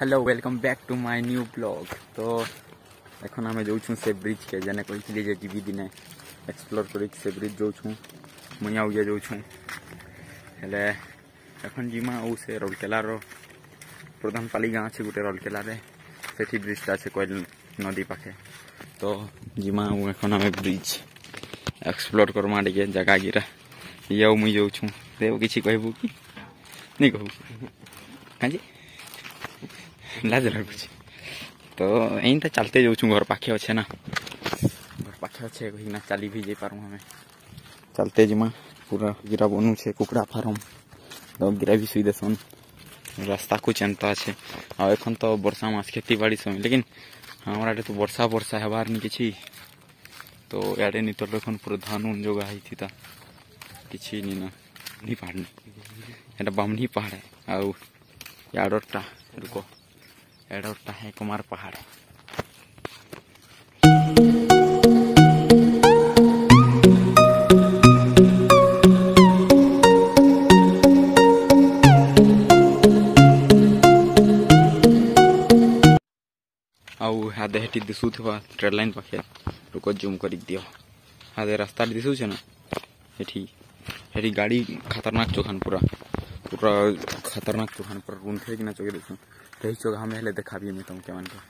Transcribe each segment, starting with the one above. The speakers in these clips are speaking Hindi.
Hello welcome back to my new blog तो एखन आम जाऊँ से ब्रिज के जेने कही जी दिने एक्सप्लोर कर से ब्रिज जो मुई जाऊँ हेले एखन जीमा आ से रौलकेलार प्रधानपाली गाँ अच्छे गोटे रौलकेलारे से ब्रिजटा अच्छे कयल नदी पाखे तो जीमा एखन आम ब्रिज एक्सप्लोर करमा टे जगह गिरा ये मुई जाऊँ देव किसी कहबू कि नहीं कहू हाँ जी ଲାଜ ଲାଗୁଛି। ତ ଏଇନ୍ତା ଚାଲତେ ଯାଉଛୁ ଘର ପାଖେ ଅଛେ ନା। ଘର ପାଖେ ଅଛେ କହିକିନା ଚାଲି ବି ଯାଇପାରୁଁ ଆମେ। ଚାଲତେ ଯିମା ପୁରା ଗିରା ବନୁଛେ କୁକୁଡ଼ା ଫାର୍ମ। ତ ଗିରା ବି ଶୁଇ ଦେସନ୍। ରାସ୍ତାକୁ ଚେନ୍ତା ଅଛେ। ଆଉ ଏଖନ୍ ତ ବର୍ଷା ମାସ ଖେତିବାଡ଼ି ସମୟ। ଲେକିନ୍ ଆମର ଆଡ଼େ ତ ବର୍ଷା ବର୍ଷା ହେବାର ନି କିଛି। ତ ଇଆଡ଼େ ନି ତୋର ଏଖନ୍ ପୁରା ଧାନ ଯୋଗା ହେଇଥିତା କିଛି ନି ନା ପାହାଡ଼ ନି। ଏଇଟା ବାମୁନି ପାହାଡ଼ ଆଉ ଇଆଡ଼ଟା ରୁକ। कुमार पहाड़। आदे हेटी दिशुवा लाइन पाखे। जूम कर रास्ता दिशुचे ना? गाड़ी खतरनाक चौखान पूरा। पूरा खतरनाक चौहान पर रूम थे कि ना चौके देखो कई चौका हमें हले देखा भी मैं क्या मान के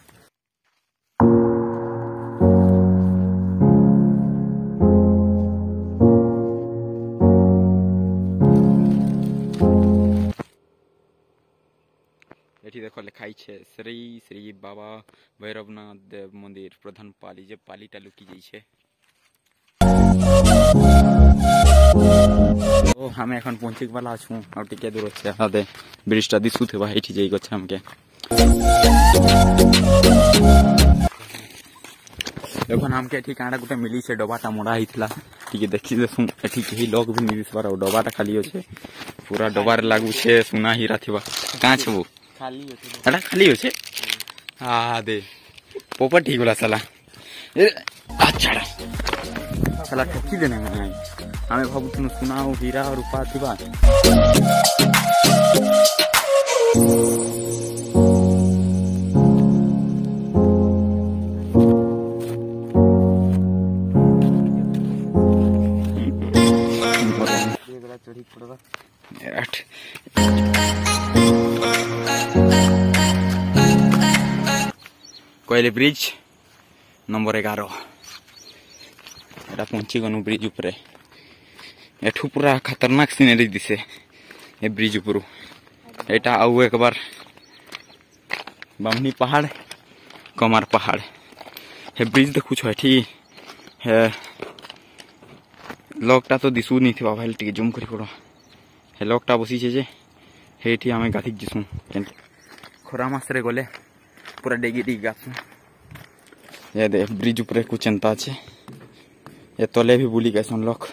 এটি দেখো লেখাই ছে শ্রী শ্রী বাবা ভৈরবনাথ দেব মন্দির প্রধান পালি যে পালিটা লুকি যাইছে আমি এখন পৌঁছিকবেলা আছু আর টিকে দূর আছে হাতে ব্রিজটা দিশুথিব এইটি যাই গছে আমাকে এখন আমাকে এটি কাঁটা গোটে মিলিছে ডবাটা মরা হয়েছিল টিকে দেখি দেখুন এটি কেহি লোক ভি নি দিসবার আর ডবাটা খালি আছে পুরা ডবার লাগুছে সোনা হীরা থিবা কাঁচ বু খালি আছে এটা খালি আছে আ দে পোপা ঠিক হলা সালা আচ্ছা সালা ঠকি দেনে মানে ଆମେ ଭାବୁଥିଲୁ ସୁନା ଆଉ ହୀରା ଆଉ ରୂପା ଥିବା ଏଗୁଡ଼ା ଚଢ଼ିକି ପଡ଼ବା ଆଠ କହିଲେ ବ୍ରିଜ ନମ୍ବର ଏଗାର ଏଟା एठ पूरा खतरनाक सीनरी दिसे, ये ब्रिज उपरू एटा आउ एक बार बामनी पहाड़, कमार पहाड़। हे ब्रिज देखु एठी, हे लकटा तो दिसु नहीं थी भाई टी जूम करी पड़ो। हे लकटा बसी छे जे हेठी आम गाधिक जीसू खरा मसरे गले, पूरा डेगी डी गासू ये दे ब्रिज ऊपर कुछ चिंता छे। ये तले भी बुली गए सुन लोग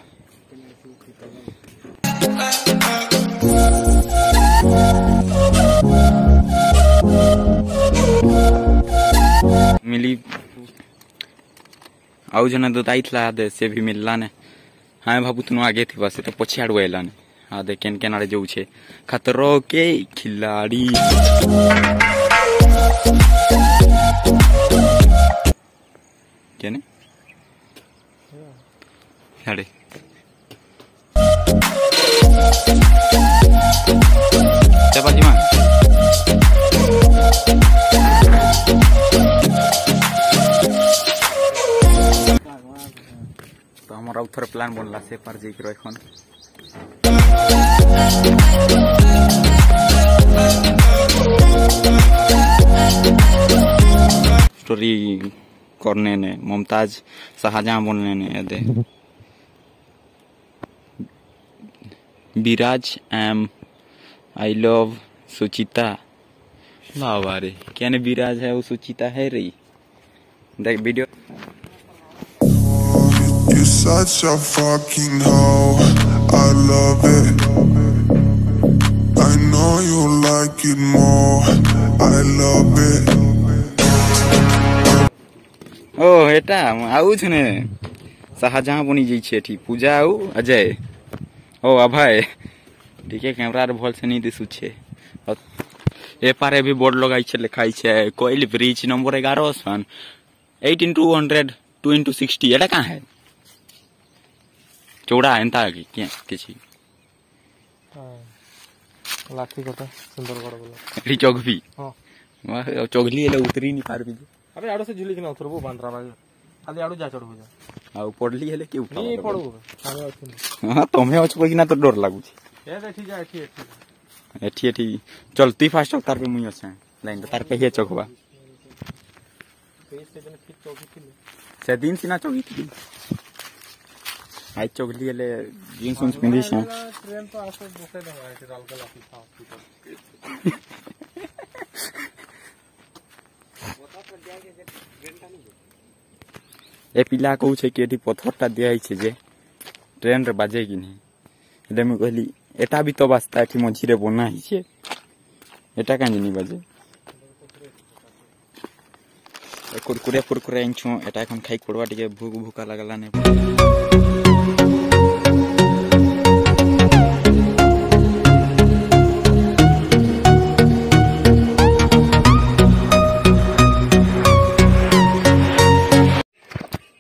ଆଉ ଜଣେ ତ ଯାଇଥିଲା ଦେ ସେ ବି ମିଳିଲାନେ ଆମେ ଭାବୁଥିଲୁ ଆଗେ ଥିବା ସେ ତ ପଛେ ଆଡ଼ୁ ଆଇଲାନି ଆ ଦେ କେନ୍ କେନ୍ ଆଡ଼େ ଯାଉଛେ ଖତର କେ ଖିଲାଡ଼ି କେନେ ସିଆଡ଼େ ଚାପା ଯିମା थोड़ा प्लान बन plan bonlase parji kroekhon. Story करने ने मुमताज़ शाहजहां बनने ने दे विराज एम आई लव सुचिता वाह रे क्या ने विराज है वो सुचिता है रही देख video Such a fucking hoe, I love it I know you like it more, I love it ও এটা আউ ছনে শাহজাহাঁ বনি যাইছে এটি পূজা আউ অজয় ও অভয় টিকে ক্যামেরার ভলসে নি দিশুছে এপারে ভি বোর্ড লগাইছে লেখাইছে কোইল ব্রিজ নম্বর এগারো सन eight into hundred two into sixty এটা কাঁ হ্যাঁ ଚଉଡ଼ା ଏନ୍ତା କି କିଛି ଲାଠି କଥା ସୁନ୍ଦରଗଡ଼ ବୋଲେ ଏଠି ଚଗବି ହଁ ଚଗଲି ହେଲେ ଉତରି ନି ପାରବି ଆବେ ଆଡ଼ୁ ସେ ଝୁଲିକି ନ ଉତରବୁ ବାନ୍ଦ୍ରା ବାଜ ଖାଲି ଆଡ଼ୁ ଯା ଚଢ଼ବୁ ଯା ଆଉ ପଡ଼ଲି ହେଲେ କି ଉଠା ନି ପଡ଼ବୁ ଆମେ ଅଛୁ ହଁ ତମେ ଅଛ କହିକିନା ତ ଡର ଲାଗୁଛି ଏ ଏଠି ଯା ଏଠି ଏଠି ଏଠି ଏଠି ଚଲ ତୁଇ ଫାଷ୍ଟ ଚକ ତାର ପେ ମୁଇଁ ଅଛେ ଲାଇନ୍ ତାର ପେ ହେ ଚକବା ସେଦିନ ସିନା ଚକିଥିଲି আজ চোখ দিয়ে জিন্স ফিন্স পিন্ধিস না ট্রেন তো আসে বসে দেওয়া হয়েছে রালকাল অফিস হসপিটাল এ পিলা কৌছে কি এটি পথরটা দিয়া হয়েছে যে ট্রেনরে বাজে কি নি এটা আমি কহিলি এটা বি তো বাস্তা, এটি মঝিরে বনা হয়েছে এটা কাঁদিনি বাজে? কুরকুরে ফুরকুরে আনছু এটা এখন খাই করবা টিকে ভুক ভুকা লাগলানি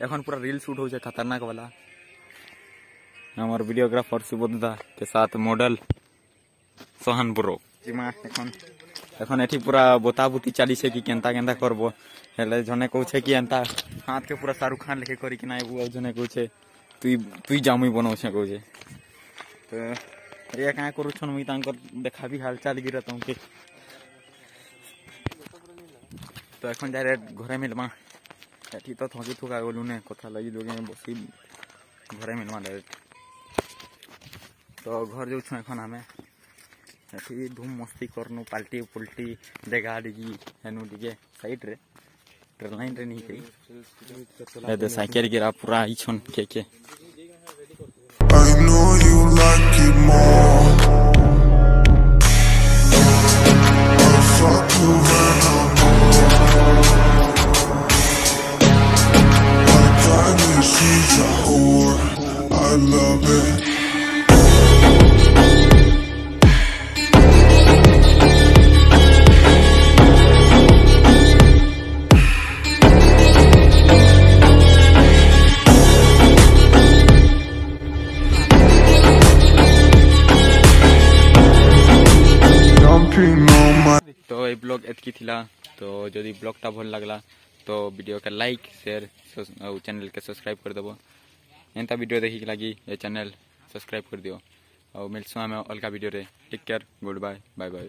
एखन पूरा रील शूट हो जाए खतरनाक वाला हमार वीडियोग्राफर सुबोध दा के साथ मॉडल सोहन बुरो এখন এটি পুরা বোতা বুতি চালিছে কি কেনতা কেনতা করব হেলে জনে কৌছে কি এনতা হাতকে পুরা শাহরুখ খান লেখে করি কি না এবু আর জনে কৌছে তুই তুই জামুই বনাউছে কৌছে তো রিয়া কাঁ করুছন মুই তাঙ্কর দেখাবি হালচাল গিরা তোমাকে তো এখন যাই ঘরে মিলবা थकी ᱛᱷᱚᱜᱤ ᱛᱷᱚᱜᱟ ᱜᱚᱞᱩᱱᱮ ᱠᱚᱛᱷᱟ ᱞᱟᱹᱜᱤᱫ ᱫᱚᱜᱮ ᱵᱚᱥᱤ घरे में नुआ तो घर जो एखन आम धूम मस्ती करनु, पाल्टी पुल्टी, देगा डिगी हेनु डिगे, साइड रे, ट्रेन लाइन रे नहीं गई ए दे साइकिल गिरा, पूरा आई के के। I know you like এতকি ଥିଲା তো ଯଦି ବ୍ଲଗ୍ଟା ଭଲ ଲାଗଲା ତ ଭିଡ଼ିଓକେ ଲାଇକ୍ ସେୟାର ଆଉ ଚ୍ୟାନେଲ୍କେ ସବସ୍କ୍ରାଇବ୍ କରିଦେବ ଏନ୍ତା ଭିଡ଼ିଓ ଦେଖିକି ଲାଗି ଏ ଚ୍ୟାନେଲ୍ ସବସ୍କ୍ରାଇବ୍ କରିଦିଅ ଆଉ ମିଲ୍ସୁଁ ଆମେ ଅଲଗା ଭିଡ଼ିଓରେ take care good bye bye bye